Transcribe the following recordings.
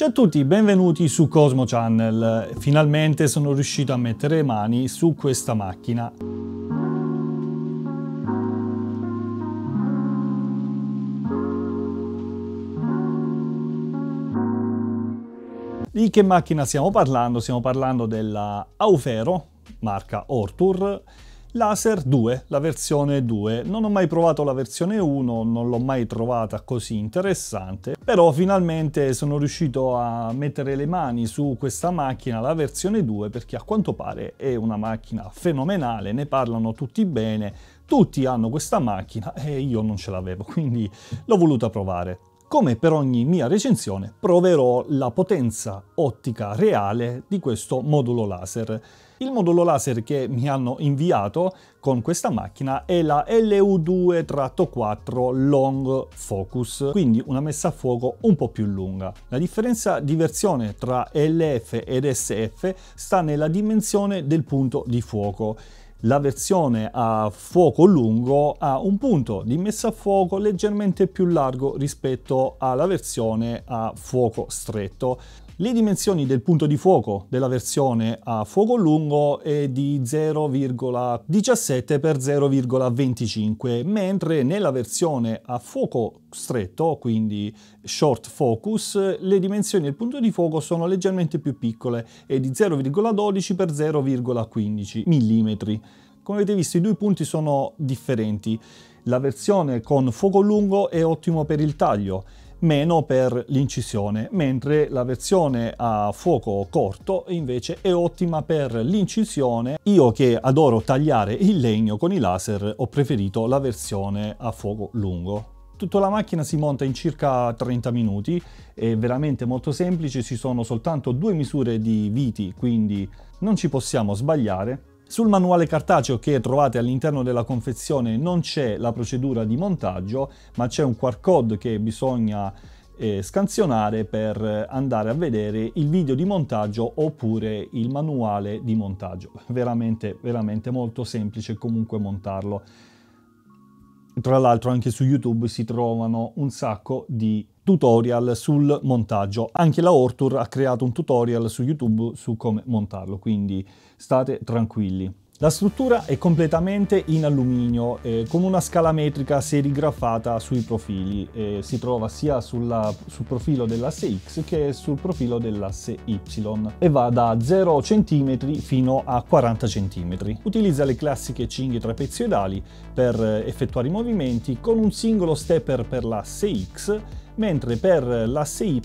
Ciao a tutti, benvenuti su Cosmo Channel. Finalmente sono riuscito a mettere le mani su questa macchina. Di che macchina stiamo parlando? Stiamo parlando della Aufero, marca Ortur, Laser 2, la versione 2. Non ho mai provato la versione 1, non l'ho mai trovata così interessante, però finalmente sono riuscito a mettere le mani su questa macchina, la versione 2, perché a quanto pare è una macchina fenomenale, ne parlano tutti bene, tutti hanno questa macchina e io non ce l'avevo, quindi l'ho voluta provare. Come per ogni mia recensione, proverò la potenza ottica reale di questo modulo laser. Il modulo laser che mi hanno inviato con questa macchina è la LU2-4 Long Focus, quindi una messa a fuoco un po' più lunga. La differenza di versione tra LF ed SF sta nella dimensione del punto di fuoco. La versione a fuoco lungo ha un punto di messa a fuoco leggermente più largo rispetto alla versione a fuoco stretto. Le dimensioni del punto di fuoco della versione a fuoco lungo è di 0,17 x 0,25, mentre nella versione a fuoco stretto, quindi short focus, le dimensioni del punto di fuoco sono leggermente più piccole, è di 0,12 x 0,15 mm. Come avete visto i due punti sono differenti. La versione con fuoco lungo è ottimo per il taglio, meno per l'incisione, mentre la versione a fuoco corto invece è ottima per l'incisione. Io che adoro tagliare il legno con i laser ho preferito la versione a fuoco lungo. Tutta la macchina si monta in circa 30 minuti, è veramente molto semplice, ci sono soltanto due misure di viti, quindi non ci possiamo sbagliare. Sul manuale cartaceo che trovate all'interno della confezione non c'è la procedura di montaggio, ma c'è un QR code che bisogna eh, scansionare per andare a vedere il video di montaggio oppure il manuale di montaggio. Veramente, veramente molto semplice comunque montarlo. Tra l'altro anche su YouTube si trovano un sacco di tutorial sul montaggio. Anche la Ortur ha creato un tutorial su YouTube su come montarlo, quindi state tranquilli. La struttura è completamente in alluminio eh, con una scala metrica serigrafata sui profili. Eh, si trova sia sulla, sul profilo dell'asse X che sul profilo dell'asse Y e va da 0 cm fino a 40 cm. Utilizza le classiche cinghie trapezioidali per effettuare i movimenti con un singolo stepper per l'asse X mentre per l'asse Y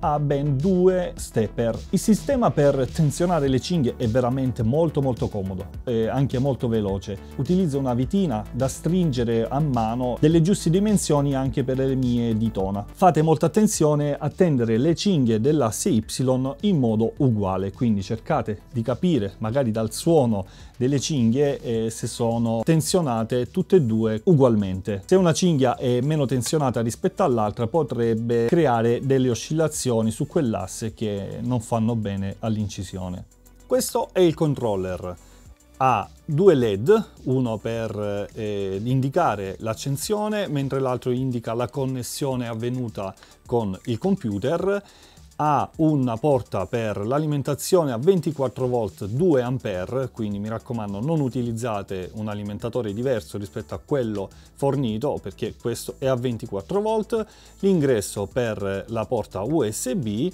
ha ben due stepper. Il sistema per tensionare le cinghie è veramente molto molto comodo e anche molto veloce. Utilizza una vitina da stringere a mano delle giuste dimensioni anche per le mie ditona. Fate molta attenzione a tendere le cinghie dell'asse Y in modo uguale, quindi cercate di capire magari dal suono delle cinghie eh, se sono tensionate tutte e due ugualmente. Se una cinghia è meno tensionata rispetto all'altra potrebbe creare delle oscillazioni su quell'asse che non fanno bene all'incisione. Questo è il controller. Ha due LED, uno per eh, indicare l'accensione, mentre l'altro indica la connessione avvenuta con il computer ha una porta per l'alimentazione a 24 volt 2 ampere quindi mi raccomando non utilizzate un alimentatore diverso rispetto a quello fornito perché questo è a 24 volt. L'ingresso per la porta USB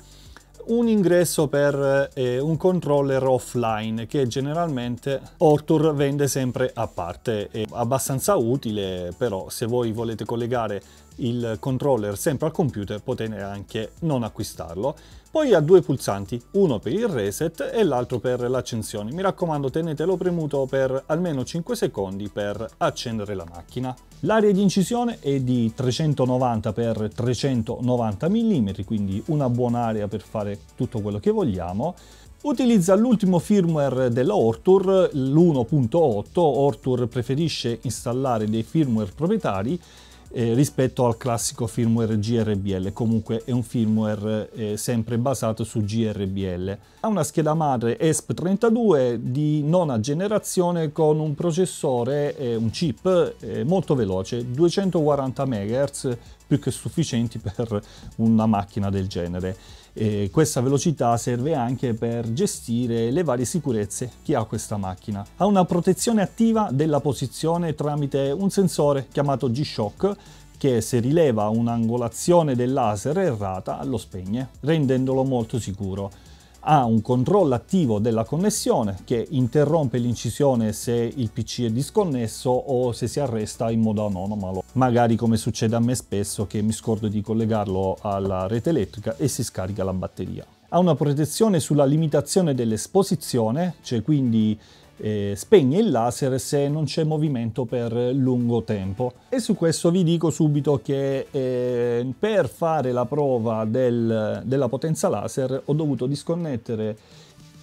un ingresso per eh, un controller offline che generalmente Ortur vende sempre a parte. È abbastanza utile, però se voi volete collegare il controller sempre al computer potete anche non acquistarlo. Poi ha due pulsanti, uno per il reset e l'altro per l'accensione. Mi raccomando tenetelo premuto per almeno 5 secondi per accendere la macchina. L'area di incisione è di 390 x 390 mm, quindi una buona area per fare tutto quello che vogliamo. Utilizza l'ultimo firmware della Ortur, l'1.8. Ortur preferisce installare dei firmware proprietari eh, rispetto al classico firmware GRBL, comunque è un firmware eh, sempre basato su GRBL. Ha una scheda madre ESP32 di nona generazione con un processore, eh, un chip eh, molto veloce, 240 MHz, più che sufficienti per una macchina del genere. E questa velocità serve anche per gestire le varie sicurezze che ha questa macchina. Ha una protezione attiva della posizione tramite un sensore chiamato G-Shock che se rileva un'angolazione del laser errata lo spegne, rendendolo molto sicuro ha un controllo attivo della connessione che interrompe l'incisione se il PC è disconnesso o se si arresta in modo anomalo, magari come succede a me spesso che mi scordo di collegarlo alla rete elettrica e si scarica la batteria. Ha una protezione sulla limitazione dell'esposizione, cioè quindi eh, spegne il laser se non c'è movimento per lungo tempo. E su questo vi dico subito che eh, per fare la prova del, della potenza laser ho dovuto disconnettere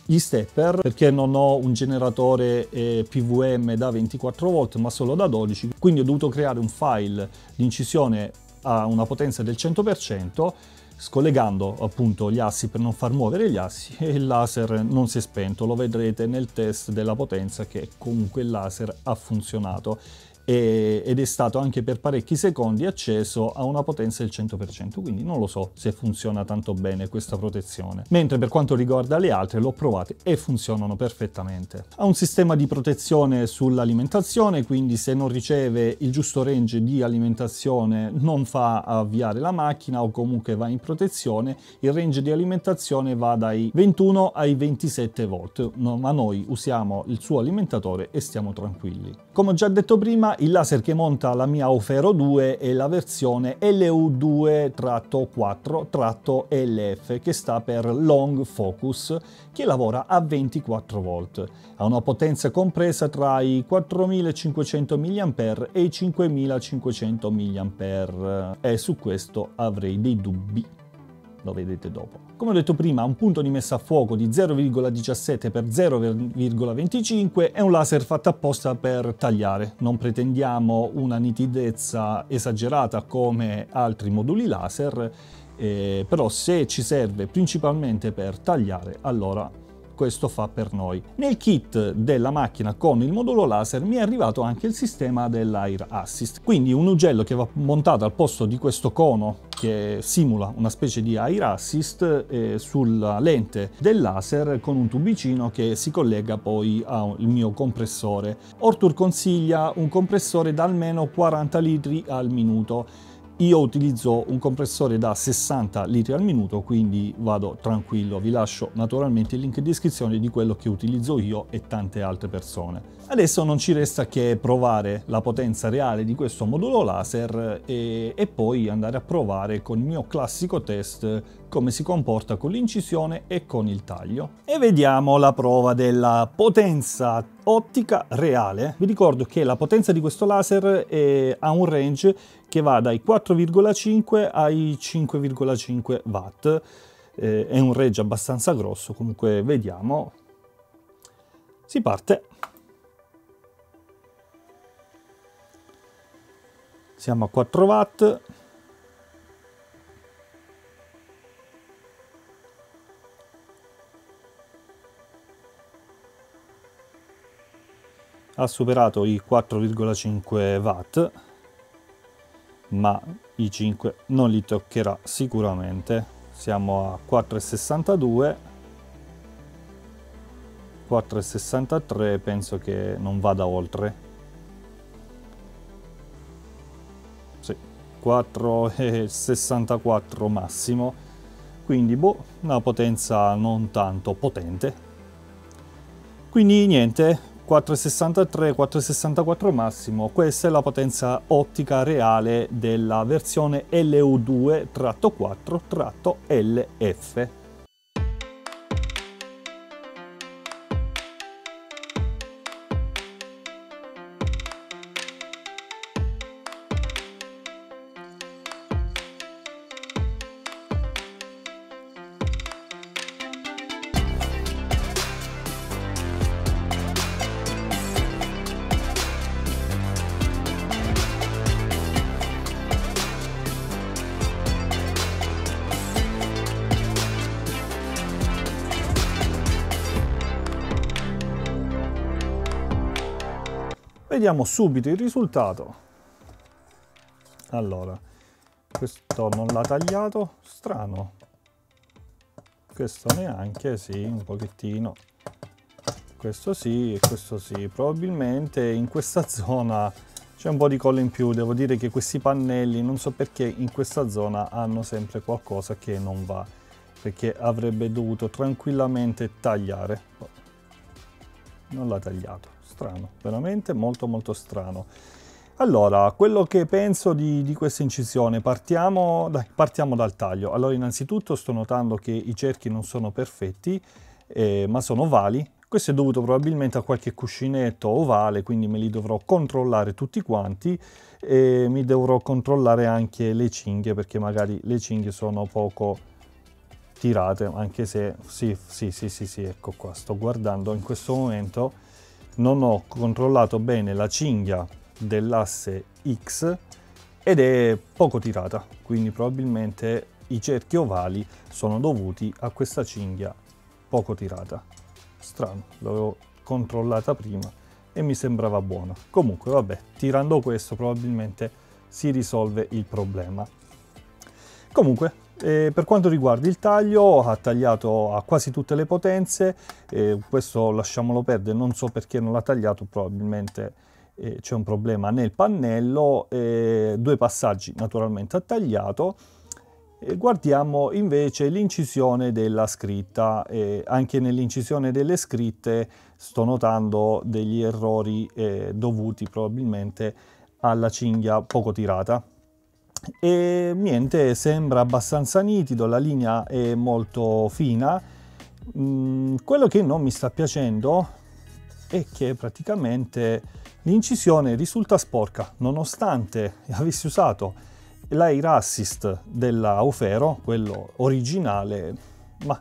gli stepper perché non ho un generatore eh, PVM da 24 volt ma solo da 12 quindi ho dovuto creare un file di incisione a una potenza del 100% scollegando appunto gli assi per non far muovere gli assi e il laser non si è spento, lo vedrete nel test della potenza che comunque il laser ha funzionato ed è stato anche per parecchi secondi acceso a una potenza del 100%, quindi non lo so se funziona tanto bene questa protezione. Mentre per quanto riguarda le altre l'ho provate e funzionano perfettamente. Ha un sistema di protezione sull'alimentazione, quindi se non riceve il giusto range di alimentazione non fa avviare la macchina o comunque va in protezione, il range di alimentazione va dai 21 ai 27 volt, ma noi usiamo il suo alimentatore e stiamo tranquilli. Come ho già detto prima, il laser che monta la mia Ofero 2 è la versione LU2-4-LF che sta per Long Focus che lavora a 24 volt. Ha una potenza compresa tra i 4500 mAh e i 5500 mAh e su questo avrei dei dubbi lo vedete dopo. Come ho detto prima, un punto di messa a fuoco di 0,17 x 0,25 è un laser fatto apposta per tagliare. Non pretendiamo una nitidezza esagerata come altri moduli laser, eh, però se ci serve principalmente per tagliare, allora questo fa per noi. Nel kit della macchina con il modulo laser mi è arrivato anche il sistema dell'Air Assist, quindi un ugello che va montato al posto di questo cono che simula una specie di Air Assist eh, sulla lente del laser con un tubicino che si collega poi al mio compressore. Ortur consiglia un compressore da almeno 40 litri al minuto io utilizzo un compressore da 60 litri al minuto, quindi vado tranquillo. Vi lascio naturalmente il link in descrizione di quello che utilizzo io e tante altre persone. Adesso non ci resta che provare la potenza reale di questo modulo laser e, e poi andare a provare con il mio classico test come si comporta con l'incisione e con il taglio. E vediamo la prova della potenza ottica reale. Vi ricordo che la potenza di questo laser è, ha un range che va dai 4,5 ai 5,5 watt. Eh, è un range abbastanza grosso, comunque vediamo. Si parte. Siamo a 4 watt. ha superato i 4,5 watt ma i 5 non li toccherà sicuramente. Siamo a 4,62 4,63 penso che non vada oltre 4,64 massimo. Quindi boh, una potenza non tanto potente. Quindi niente 463, 464 massimo, questa è la potenza ottica reale della versione LU2-4-LF. Vediamo subito il risultato. Allora, questo non l'ha tagliato, strano. questo neanche, sì, un pochettino. Questo sì e questo sì. Probabilmente in questa zona c'è un po' di colla in più. Devo dire che questi pannelli, non so perché, in questa zona hanno sempre qualcosa che non va. Perché avrebbe dovuto tranquillamente tagliare. Non l'ha tagliato. Strano, veramente molto molto strano. Allora, quello che penso di, di questa incisione, partiamo, dai, partiamo, dal taglio. Allora, innanzitutto sto notando che i cerchi non sono perfetti, eh, ma sono ovali. Questo è dovuto probabilmente a qualche cuscinetto ovale, quindi me li dovrò controllare tutti quanti e mi dovrò controllare anche le cinghie, perché magari le cinghie sono poco tirate, anche se... Sì, sì, sì, sì, sì, ecco qua, sto guardando in questo momento. Non ho controllato bene la cinghia dell'asse X ed è poco tirata, quindi probabilmente i cerchi ovali sono dovuti a questa cinghia poco tirata. Strano, l'avevo controllata prima e mi sembrava buona. Comunque, vabbè, tirando questo probabilmente si risolve il problema. Comunque, eh, per quanto riguarda il taglio, ha tagliato a quasi tutte le potenze, questo lasciamolo perdere, non so perché non l'ha tagliato, probabilmente eh, c'è un problema nel pannello, eh, due passaggi naturalmente ha tagliato. E guardiamo invece l'incisione della scritta, eh, anche nell'incisione delle scritte sto notando degli errori eh, dovuti probabilmente alla cinghia poco tirata e niente sembra abbastanza nitido la linea è molto fina mm, quello che non mi sta piacendo è che praticamente L'incisione risulta sporca nonostante avessi usato l'air assist della Ufero, quello originale, ma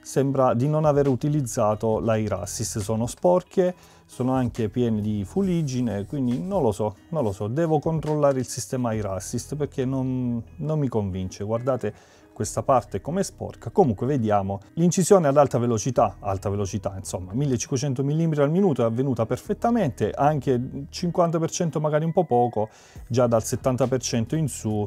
sembra di non aver utilizzato l'air assist. Sono sporche, sono anche piene di fuliggine, quindi non lo so, non lo so. Devo controllare il sistema air assist perché non, non mi convince. Guardate questa parte come sporca. Comunque vediamo l'incisione ad alta velocità, alta velocità insomma, 1500 mm al minuto è avvenuta perfettamente, anche 50% magari un po' poco, già dal 70% in su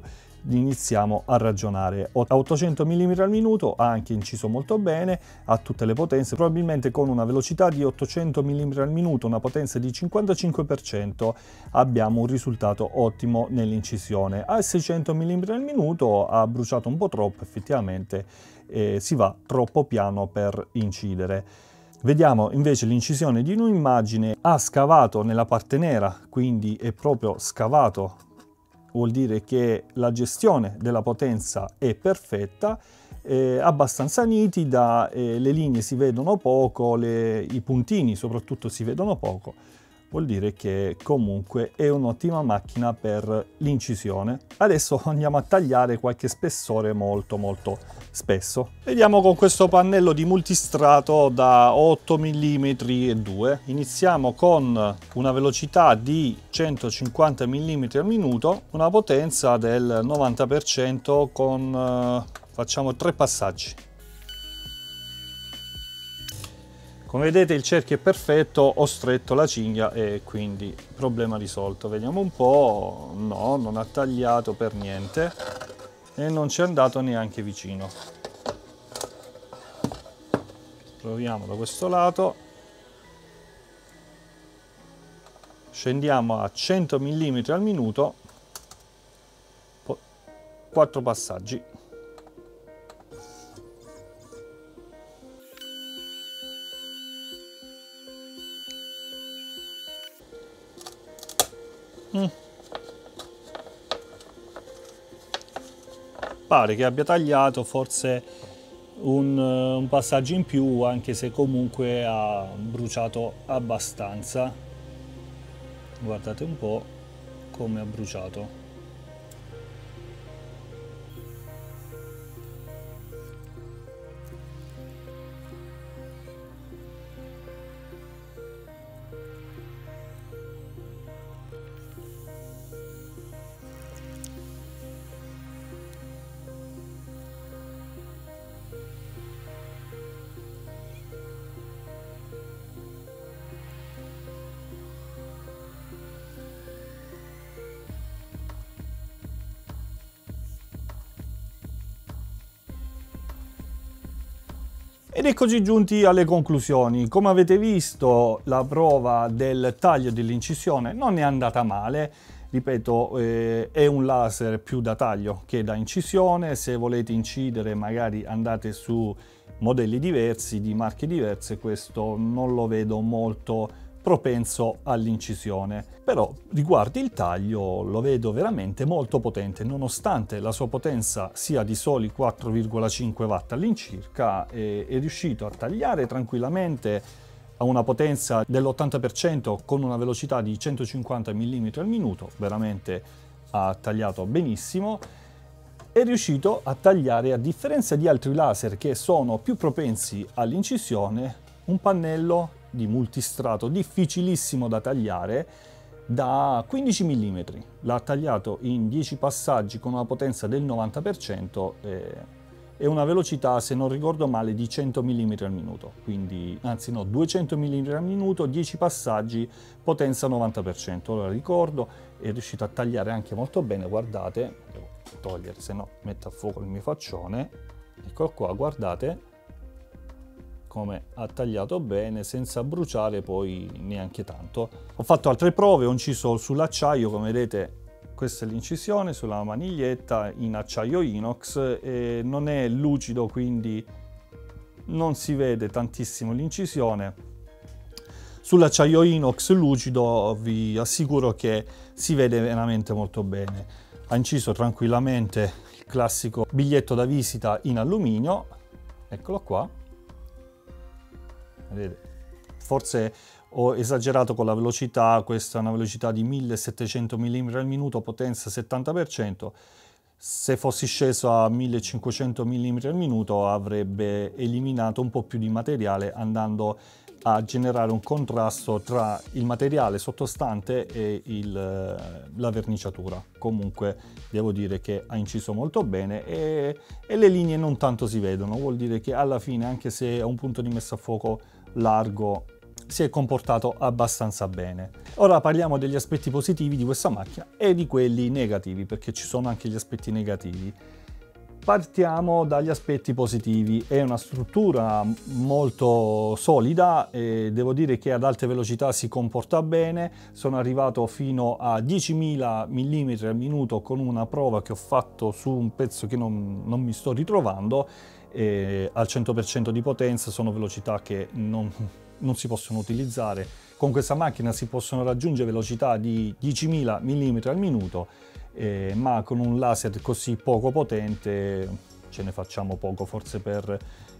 iniziamo a ragionare. A 800 mm al minuto ha anche inciso molto bene, a tutte le potenze, probabilmente con una velocità di 800 mm al minuto, una potenza di 55%, abbiamo un risultato ottimo nell'incisione. A 600 mm al minuto ha bruciato un po' troppo, effettivamente eh, si va troppo piano per incidere. Vediamo invece l'incisione di un'immagine, ha scavato nella parte nera, quindi è proprio scavato vuol dire che la gestione della potenza è perfetta, è abbastanza nitida, le linee si vedono poco, le, i puntini soprattutto si vedono poco, vuol dire che comunque è un'ottima macchina per l'incisione. Adesso andiamo a tagliare qualche spessore molto molto spesso. Vediamo con questo pannello di multistrato da 8 mm e 2. Iniziamo con una velocità di 150 mm al minuto, una potenza del 90% con eh, facciamo tre passaggi. Come vedete il cerchio è perfetto, ho stretto la cinghia e quindi problema risolto. Vediamo un po', no, non ha tagliato per niente e non ci è andato neanche vicino. Proviamo da questo lato. Scendiamo a 100 mm al minuto, 4 passaggi. Pare che abbia tagliato forse un, un passaggio in più, anche se comunque ha bruciato abbastanza. Guardate un po' come ha bruciato. Ed eccoci giunti alle conclusioni. Come avete visto, la prova del taglio dell'incisione non è andata male. Ripeto, eh, è un laser più da taglio che da incisione. Se volete incidere, magari andate su modelli diversi, di marche diverse. Questo non lo vedo molto propenso all'incisione. Però riguardo il taglio lo vedo veramente molto potente, nonostante la sua potenza sia di soli 4,5 watt all'incirca, è, è riuscito a tagliare tranquillamente a una potenza dell'80% con una velocità di 150 mm al minuto, veramente ha tagliato benissimo è riuscito a tagliare, a differenza di altri laser che sono più propensi all'incisione, un pannello di multistrato difficilissimo da tagliare da 15 mm. L'ha tagliato in 10 passaggi con una potenza del 90% e, e una velocità, se non ricordo male, di 100 mm al minuto. Quindi, anzi no, 200 mm al minuto, 10 passaggi, potenza 90%. Ora ricordo, è riuscito a tagliare anche molto bene, guardate, devo togliere, se no metto a fuoco il mio faccione. Eccolo qua, guardate, come ha tagliato bene senza bruciare poi neanche tanto. Ho fatto altre prove, ho inciso sull'acciaio, come vedete questa è l'incisione sulla maniglietta in acciaio inox e non è lucido quindi non si vede tantissimo l'incisione. Sull'acciaio inox lucido vi assicuro che si vede veramente molto bene. Ha inciso tranquillamente il classico biglietto da visita in alluminio, eccolo qua, Vedete? Forse ho esagerato con la velocità, questa è una velocità di 1700 mm al minuto, potenza 70%. Se fossi sceso a 1500 mm al minuto avrebbe eliminato un po' più di materiale andando a generare un contrasto tra il materiale sottostante e il, la verniciatura. Comunque devo dire che ha inciso molto bene e, e le linee non tanto si vedono, vuol dire che alla fine anche se a un punto di messa a fuoco largo si è comportato abbastanza bene. Ora parliamo degli aspetti positivi di questa macchina e di quelli negativi, perché ci sono anche gli aspetti negativi. Partiamo dagli aspetti positivi, è una struttura molto solida e devo dire che ad alte velocità si comporta bene, sono arrivato fino a 10.000 mm al minuto con una prova che ho fatto su un pezzo che non, non mi sto ritrovando e al 100% di potenza sono velocità che non, non si possono utilizzare. Con questa macchina si possono raggiungere velocità di 10.000 mm al minuto, eh, ma con un laser così poco potente ce ne facciamo poco, forse per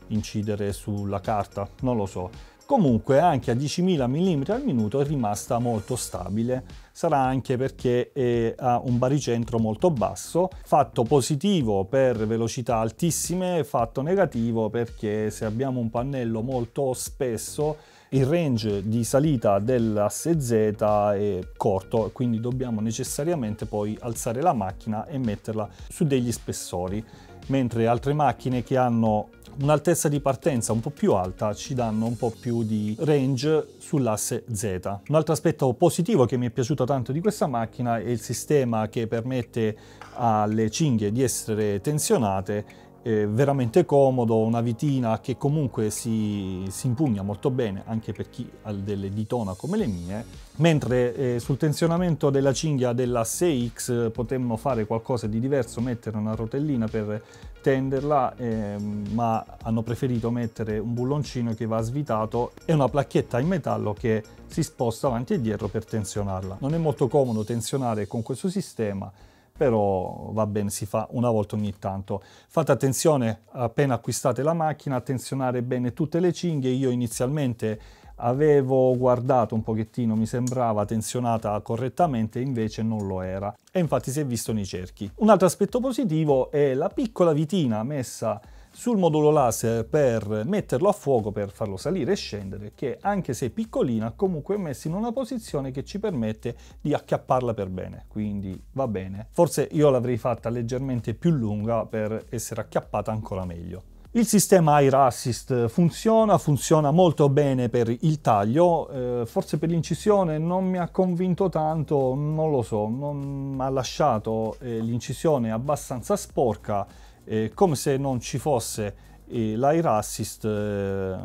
incidere sulla carta, non lo so. Comunque anche a 10.000 mm al minuto è rimasta molto stabile, sarà anche perché ha un baricentro molto basso, fatto positivo per velocità altissime, fatto negativo perché se abbiamo un pannello molto spesso il range di salita dell'asse Z è corto, quindi dobbiamo necessariamente poi alzare la macchina e metterla su degli spessori, mentre altre macchine che hanno un'altezza di partenza un po' più alta ci danno un po' più di range sull'asse Z. Un altro aspetto positivo che mi è piaciuto tanto di questa macchina è il sistema che permette alle cinghie di essere tensionate eh, veramente comodo, una vitina che comunque si, si, impugna molto bene anche per chi ha delle ditona come le mie, mentre eh, sul tensionamento della cinghia della 6X potremmo fare qualcosa di diverso, mettere una rotellina per tenderla, eh, ma hanno preferito mettere un bulloncino che va svitato e una placchetta in metallo che si sposta avanti e dietro per tensionarla. Non è molto comodo tensionare con questo sistema, però va bene, si fa una volta ogni tanto. Fate attenzione appena acquistate la macchina a tensionare bene tutte le cinghie. Io inizialmente avevo guardato un pochettino, mi sembrava tensionata correttamente, invece non lo era. E infatti si è visto nei cerchi. Un altro aspetto positivo è la piccola vitina messa sul modulo laser per metterlo a fuoco per farlo salire e scendere che anche se piccolina comunque è messa in una posizione che ci permette di acchiapparla per bene quindi va bene forse io l'avrei fatta leggermente più lunga per essere acchiappata ancora meglio il sistema Air Assist funziona, funziona molto bene per il taglio, eh, forse per l'incisione non mi ha convinto tanto, non lo so, non ha lasciato eh, l'incisione abbastanza sporca, eh, come se non ci fosse l'air assist eh,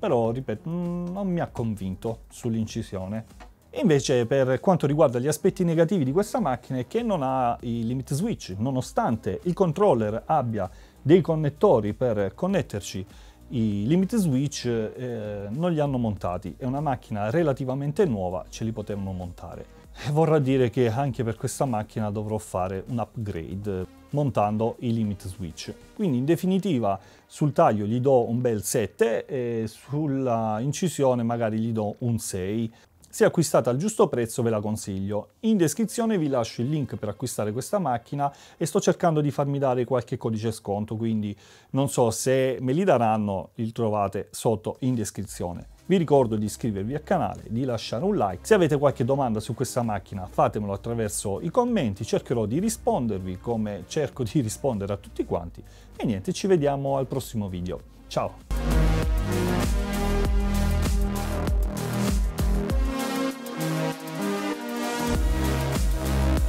però ripeto non mi ha convinto sull'incisione. Invece per quanto riguarda gli aspetti negativi di questa macchina è che non ha i limit switch, nonostante il controller abbia dei connettori per connetterci i limit switch eh, non li hanno montati, è una macchina relativamente nuova, ce li potevano montare. E vorrà dire che anche per questa macchina dovrò fare un upgrade montando i limit switch. Quindi in definitiva sul taglio gli do un bel 7 e sulla incisione magari gli do un 6 se acquistata al giusto prezzo ve la consiglio. In descrizione vi lascio il link per acquistare questa macchina e sto cercando di farmi dare qualche codice sconto, quindi non so se me li daranno, li trovate sotto in descrizione. Vi ricordo di iscrivervi al canale, di lasciare un like. Se avete qualche domanda su questa macchina fatemelo attraverso i commenti, cercherò di rispondervi come cerco di rispondere a tutti quanti. E niente, ci vediamo al prossimo video. Ciao!